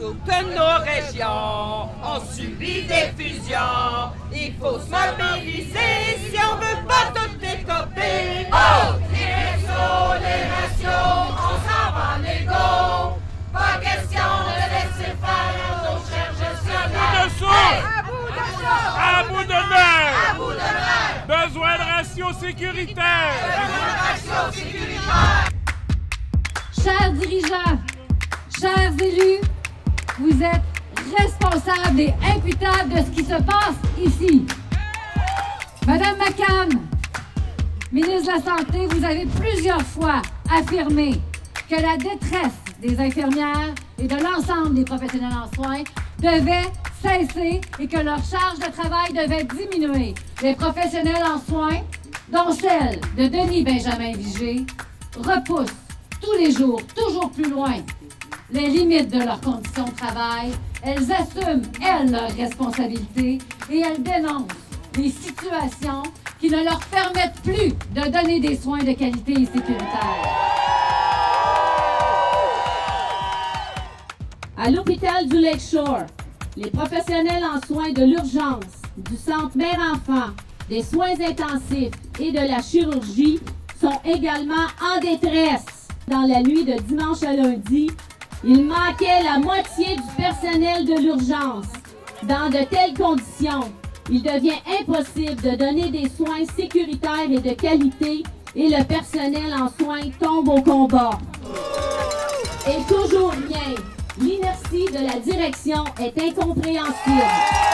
toutes nos régions ont subi des fusions. Il faut se mobiliser si on veut pas tout décoper. Oh! Direction les nations, on s'en va l'égo. Pas question de laisser faire nos chers gestionnaires. À bout de chaud! À bout de nerfs! À bout de nerfs! Besoin de ratio sécuritaire! Ration sécuritaire! Chers dirigeants, chers élus, vous êtes responsables et imputables de ce qui se passe ici. Madame McCann, ministre de la Santé, vous avez plusieurs fois affirmé que la détresse des infirmières et de l'ensemble des professionnels en soins devait cesser et que leur charge de travail devait diminuer. Les professionnels en soins, dont celle de Denis Benjamin Vigé, repoussent tous les jours, toujours plus loin, les limites de leurs conditions de travail. Elles assument, elles, leurs responsabilités et elles dénoncent des situations qui ne leur permettent plus de donner des soins de qualité et sécuritaires. À l'hôpital du Lakeshore, les professionnels en soins de l'urgence, du centre mère-enfant, des soins intensifs et de la chirurgie sont également en détresse. Dans la nuit de dimanche à lundi, il manquait la moitié du personnel de l'urgence. Dans de telles conditions, il devient impossible de donner des soins sécuritaires et de qualité et le personnel en soins tombe au combat. Et toujours rien. L'inertie de la direction est incompréhensible.